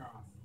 God